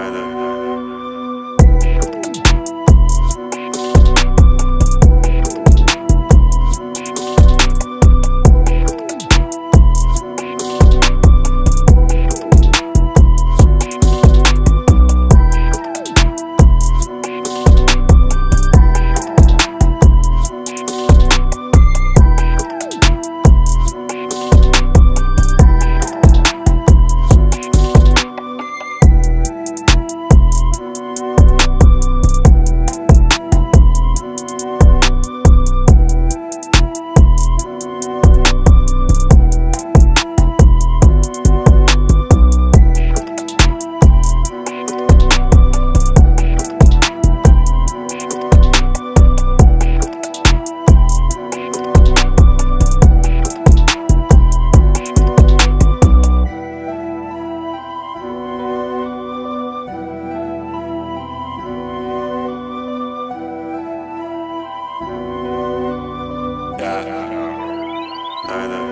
by the I know.